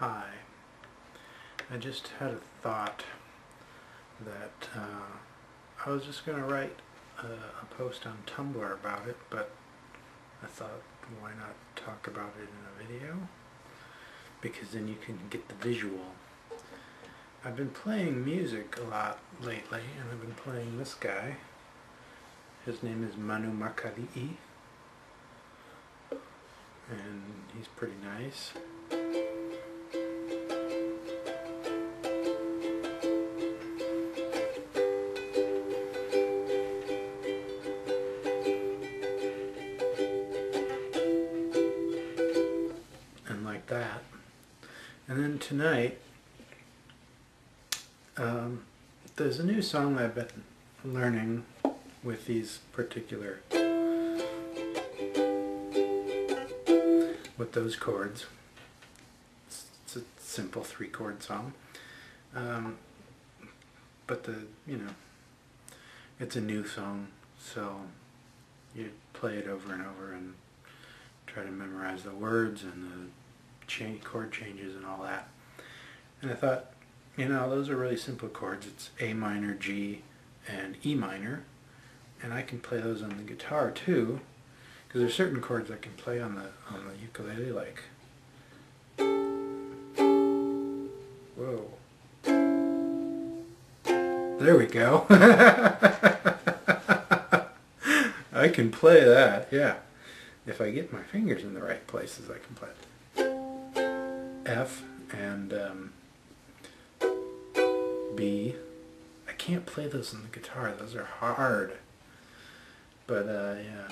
Hi. I just had a thought that uh, I was just going to write a, a post on Tumblr about it, but I thought why not talk about it in a video? Because then you can get the visual. I've been playing music a lot lately, and I've been playing this guy. His name is Manumakali'i, and he's pretty nice. And then tonight, um, there's a new song I've been learning with these particular, with those chords. It's, it's a simple three chord song. Um, but the, you know, it's a new song, so you play it over and over and try to memorize the words and the cha chord changes and all that. And I thought, you know, those are really simple chords. It's A minor, G, and E minor. And I can play those on the guitar too, because there's certain chords I can play on the on the ukulele, like. Whoa. There we go. I can play that, yeah. If I get my fingers in the right places, I can play it. F and um, B. I can't play those on the guitar. Those are hard. But, uh, yeah.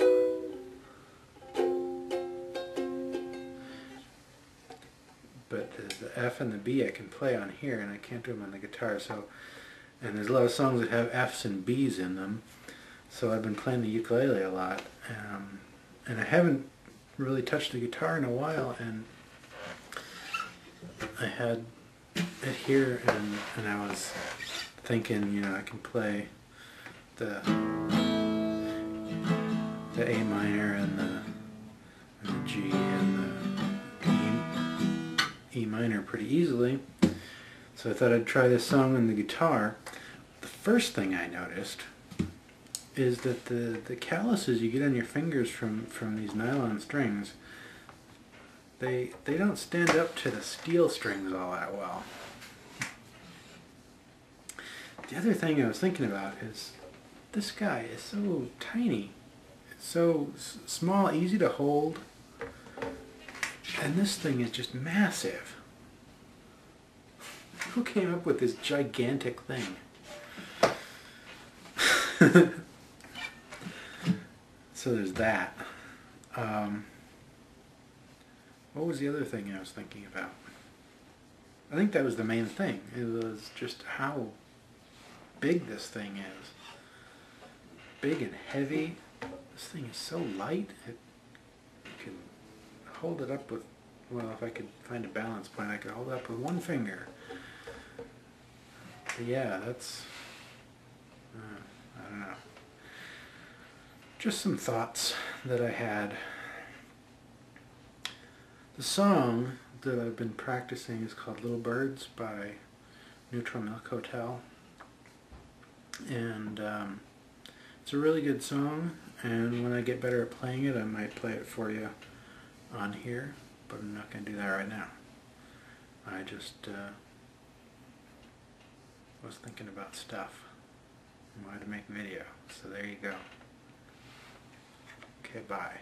But the, the F and the B I can play on here, and I can't do them on the guitar. So, and there's a lot of songs that have Fs and Bs in them. So I've been playing the ukulele a lot. Um, and I haven't really touched the guitar in a while and I had it here and, and I was thinking, you know, I can play the the A minor and the, and the G and the E, e minor pretty easily. So I thought I'd try this song on the guitar. The first thing I noticed is that the, the calluses you get on your fingers from, from these nylon strings, they, they don't stand up to the steel strings all that well. The other thing I was thinking about is this guy is so tiny. So small, easy to hold. And this thing is just massive. Who came up with this gigantic thing? So there's that. Um, what was the other thing I was thinking about? I think that was the main thing. It was just how big this thing is. Big and heavy. This thing is so light. It, you can hold it up with, well, if I could find a balance point, I could hold it up with one finger. But yeah, that's, uh, I don't know just some thoughts that I had. The song that I've been practicing is called Little Birds by Neutral Milk Hotel. And um, it's a really good song, and when I get better at playing it, I might play it for you on here, but I'm not going to do that right now. I just uh, was thinking about stuff. I wanted to make video, so there you go. Okay, bye.